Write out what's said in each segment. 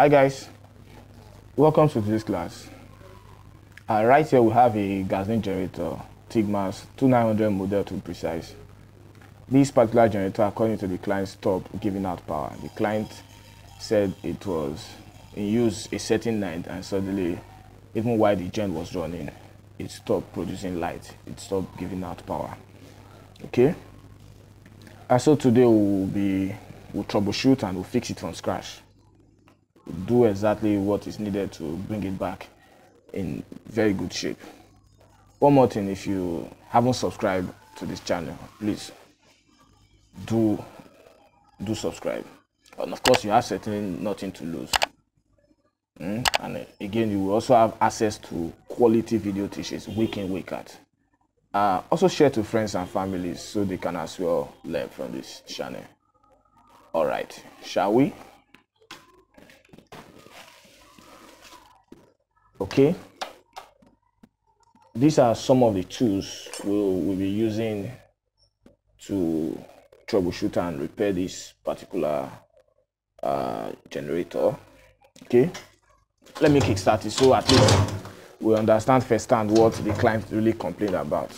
Hi guys, welcome to this class. Uh, right here we have a gasoline generator, Tigmas 2900 model to be precise. This particular generator, according to the client, stopped giving out power. The client said it was in use a certain night and suddenly, even while the gen was running, it stopped producing light. It stopped giving out power. Okay. And so today we'll be we'll troubleshoot and we'll fix it from scratch. Do exactly what is needed to bring it back in very good shape. One more thing, if you haven't subscribed to this channel, please do do subscribe. And of course, you have certainly nothing to lose. Mm? And again, you will also have access to quality video teachings week in, week out. Uh, also share to friends and families so they can as well learn from this channel. All right, shall we? Okay. These are some of the tools we'll, we'll be using to troubleshoot and repair this particular uh, generator. Okay. Let me kickstart it so at least we understand firsthand what the client really complained about.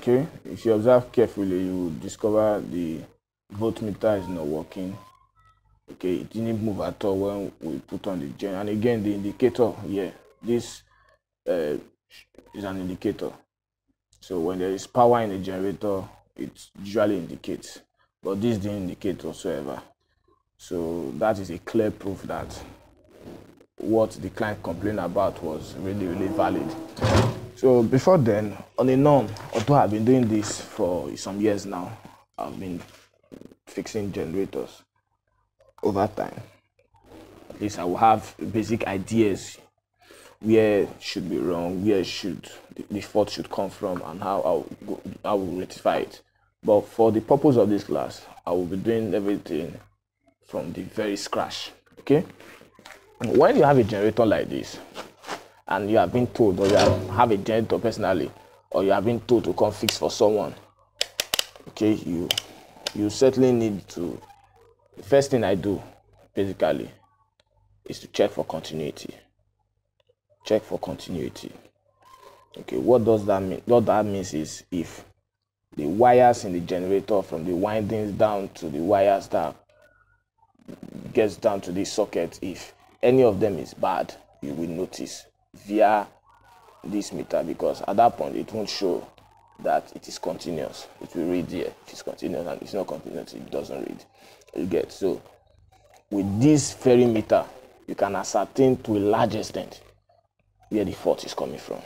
okay if you observe carefully you discover the voltmeter is not working. Okay it didn't move at all when we put on the gen and again the indicator here this uh, is an indicator. So when there is power in the generator it usually indicates but this didn't indicate whatsoever. So that is a clear proof that what the client complained about was really really valid so before then, on a norm, although I've been doing this for some years now, I've been fixing generators over time. At least I will have basic ideas where should be wrong, where should the, fault should come from, and how I'll go, I will rectify it. But for the purpose of this class, I will be doing everything from the very scratch. Okay. When you have a generator like this, and you have been told or you have, have a generator personally or you have been told to come fix for someone okay you you certainly need to the first thing i do basically is to check for continuity. Check for continuity. Okay what does that mean? What that means is if the wires in the generator from the windings down to the wires that gets down to the socket if any of them is bad you will notice via this meter because at that point it won't show that it is continuous. It will read here. It is continuous and it's not continuous. It doesn't read. You get so with this ferry meter you can ascertain to a large extent where the fault is coming from.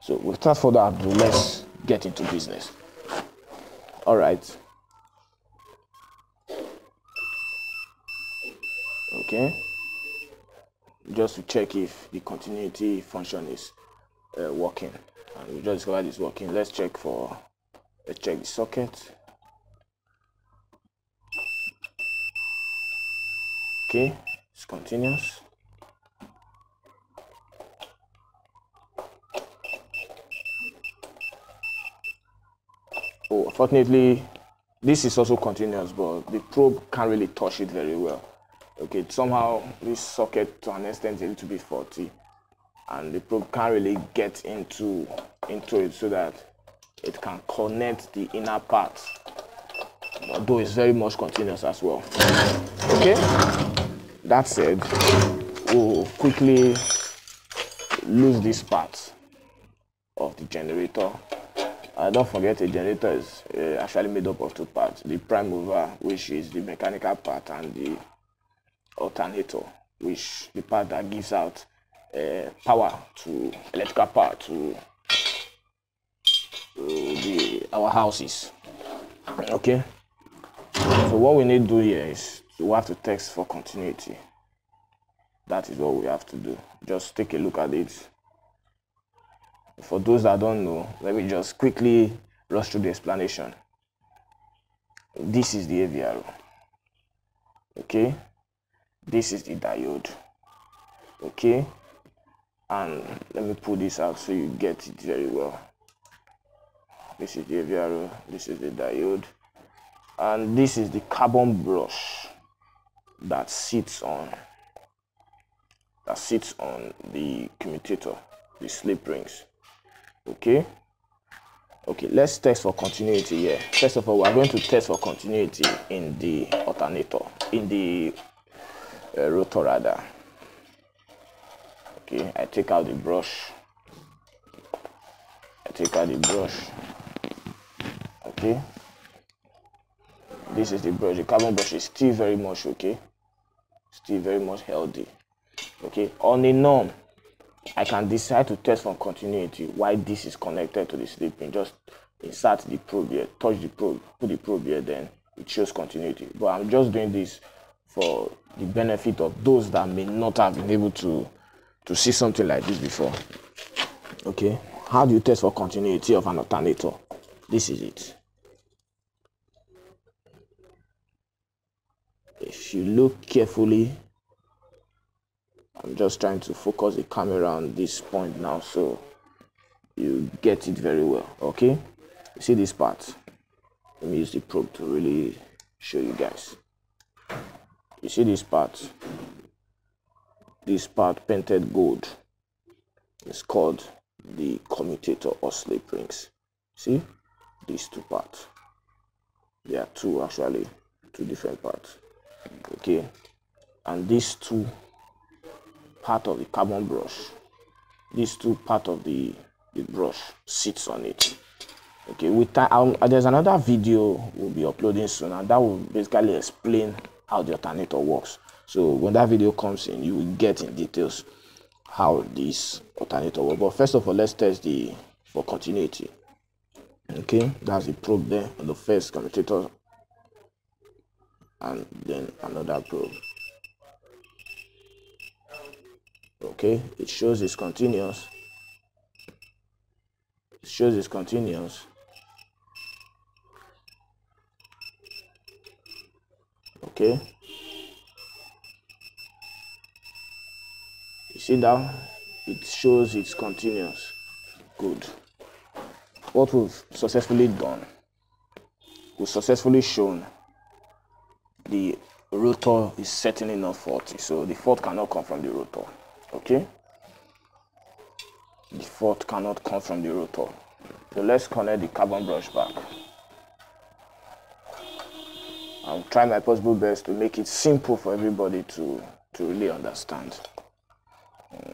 So without further ado let's get into business. All right. Okay just to check if the continuity function is uh, working. And we just discovered it's working. Let's check for let's check the socket. Okay it's continuous. Oh unfortunately this is also continuous but the probe can't really touch it very well okay somehow this socket to an extent is a little bit faulty and the probe can't really get into into it so that it can connect the inner part. Although it's very much continuous as well. Okay that said we'll quickly lose this part of the generator. Uh, don't forget a generator is uh, actually made up of two parts the prime mover which is the mechanical part and the alternator, which the part that gives out uh, power to electrical power to the our houses. Okay. So what we need to do here is we have to test for continuity. That is what we have to do. Just take a look at it. For those that don't know, let me just quickly rush through the explanation. This is the AVRO. Okay this is the diode. Okay? And let me pull this out so you get it very well. This is the AVRO this is the diode and this is the carbon brush that sits on that sits on the commutator the slip rings. Okay? Okay let's test for continuity here. First of all we're going to test for continuity in the alternator in the uh, rotor rather okay i take out the brush. I take out the brush. Okay. This is the brush. The carbon brush is still very much okay. Still very much healthy. Okay on a norm i can decide to test for continuity why this is connected to the slip ring just insert the probe here touch the probe put the probe here then it shows continuity. But i'm just doing this for the benefit of those that may not have been able to to see something like this before. Okay? How do you test for continuity of an alternator? This is it. If you look carefully I'm just trying to focus the camera on this point now so you get it very well. Okay? You see this part? Let me use the probe to really show you guys you see this part? This part painted gold. Is called the commutator or slip rings see? These two parts. There are two actually two different parts. Okay? And these two part of the carbon brush these two part of the the brush sits on it. Okay? With time um, there's another video we'll be uploading soon and that will basically explain how the alternator works. So when that video comes in you will get in details how this alternator works. But first of all let's test the for continuity. Okay that's the probe there on the first commutator and then another probe. Okay it shows it's continuous. It shows it's continuous okay. You see now it shows it's continuous. Good. What we've successfully done we've successfully shown the rotor is certainly not faulty so the fault cannot come from the rotor okay? The fault cannot come from the rotor. So let's connect the carbon brush back I'll try my possible best to make it simple for everybody to to really understand.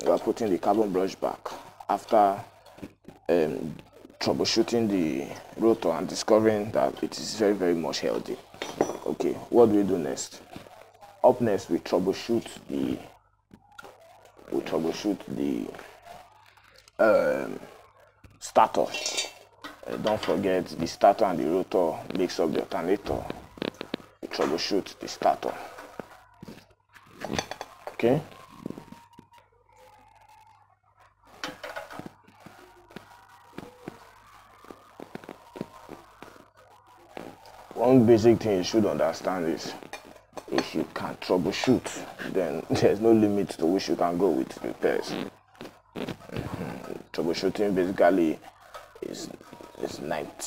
We're putting the carbon brush back. After um, troubleshooting the rotor and discovering that it is very very much healthy. Okay what do we do next? Up next we troubleshoot the we troubleshoot the um, stator. Uh, don't forget the stator and the rotor makes up the alternator. we troubleshoot the stator okay one basic thing you should understand is if you can troubleshoot then there's no limit to which you can go with repairs mm -hmm. troubleshooting basically is is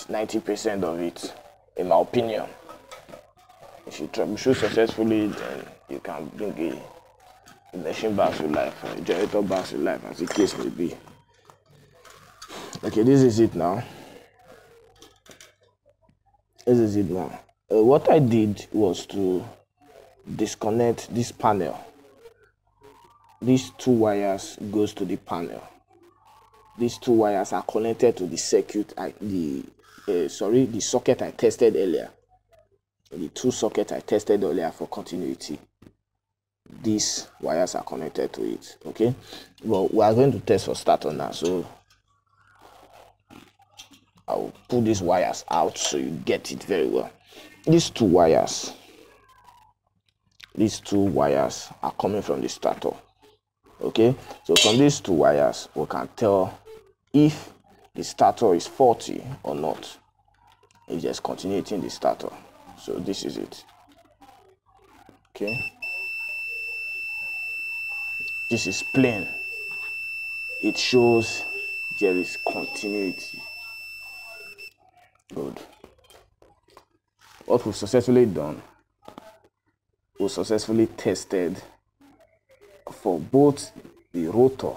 90 percent of it in my opinion if you troubleshoot successfully then you can bring a, machine back to life a generator back to life as the case may be. Okay this is it now. This is it now. Uh, what i did was to disconnect this panel. These two wires goes to the panel. These two wires are connected to the circuit I, the uh, sorry the socket I tested earlier the two sockets I tested earlier for continuity these wires are connected to it okay? Well we are going to test for stator now so I'll pull these wires out so you get it very well. These two wires these two wires are coming from the stator okay? So from these two wires we can tell if the stator is faulty or not. It's just continuing the stator so this is it. Okay. This is plain. It shows there is continuity. Good. What we've successfully done we successfully tested for both the rotor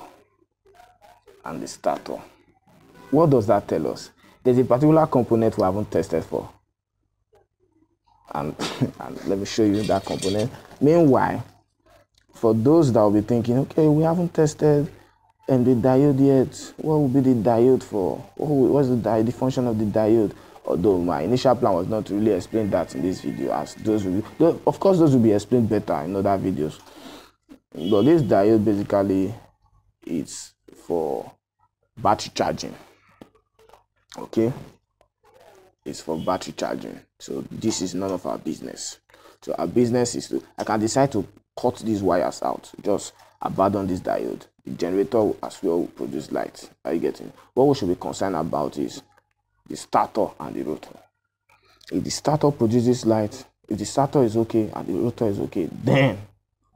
and the stator what does that tell us? There's a particular component we haven't tested for and, and let me show you that component. Meanwhile for those that will be thinking okay we haven't tested and the diode yet what will be the diode for? What's the diode the function of the diode? Although my initial plan was not to really explain that in this video as those will be of course those will be explained better in other videos. But this diode basically is for battery charging. Okay it's for battery charging. So this is none of our business. So our business is to i can decide to cut these wires out. Just abandon this diode. The generator as well will produce light. Are you getting? What we should be concerned about is the stator and the rotor. If the stator produces light if the stator is okay and the rotor is okay then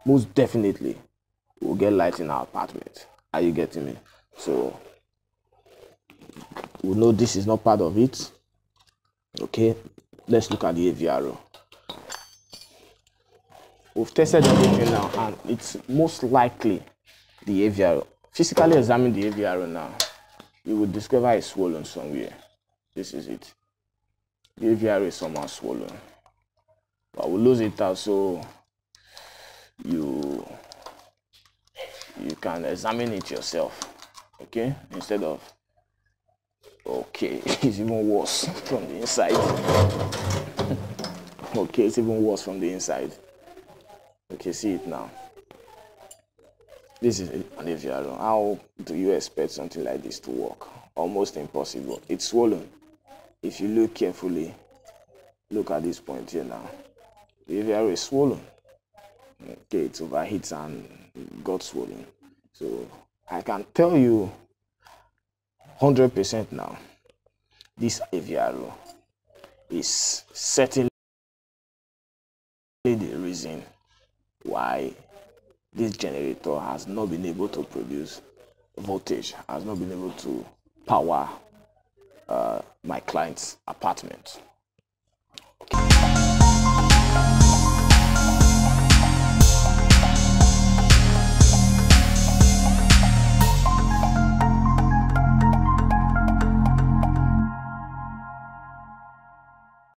most definitely we'll get light in our apartment. Are you getting me? So we know this is not part of it okay let's look at the AVRO we've tested everything now and it's most likely the AVRO physically examine the AVRO now you will discover it's swollen somewhere. This is it. The AVRO is somehow swollen. But we'll lose it out so you you can examine it yourself okay? Instead of okay it's even worse from the inside. Okay it's even worse from the inside. Okay see it now. This is an AVRO how do you expect something like this to work? Almost impossible. It's swollen. If you look carefully look at this point here now. The AVRO is swollen. Okay it overheats and got swollen. So i can tell you 100% now. This AVRO is certainly the reason why this generator has not been able to produce voltage has not been able to power uh, my client's apartment